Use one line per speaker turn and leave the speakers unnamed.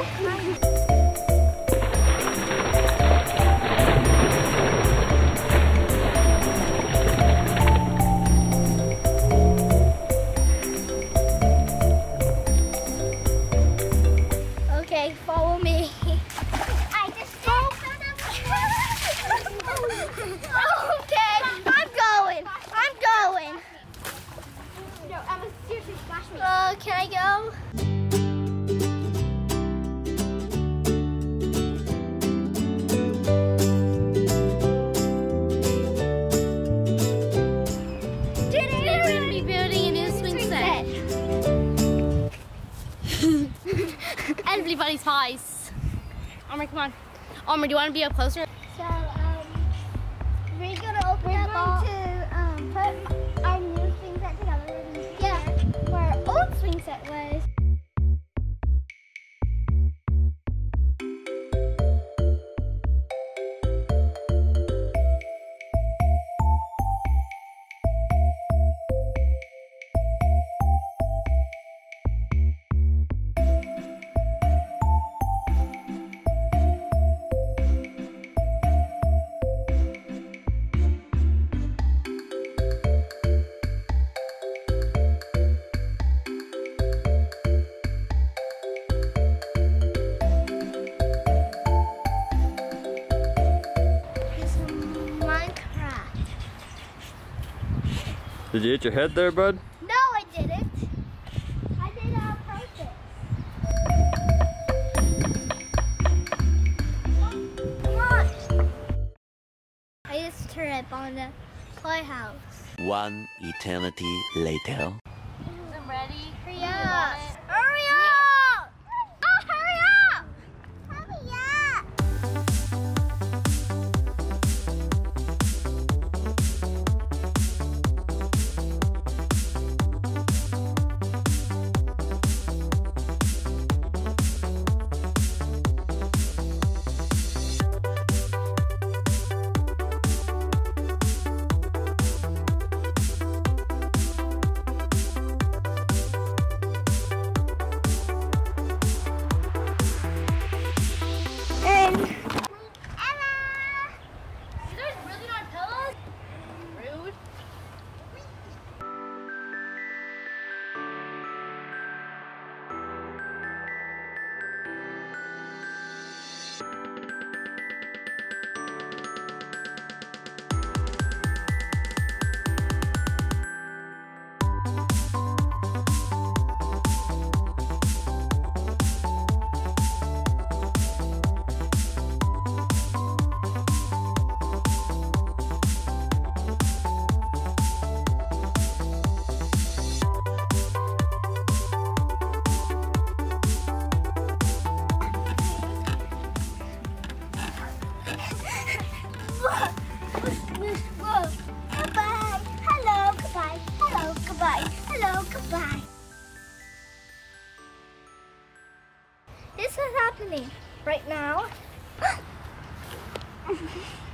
Okay, follow
building a new swing set. Everybody's pies. Omri, come on. Omri, do you want to be up closer?
So, um,
we're going to open we're up
going to um, put...
Did you hit your head there, bud?
No, I didn't.
I did it on purpose. Come on.
I used to trip on the playhouse.
One eternity later.
Goodbye. This is happening right now.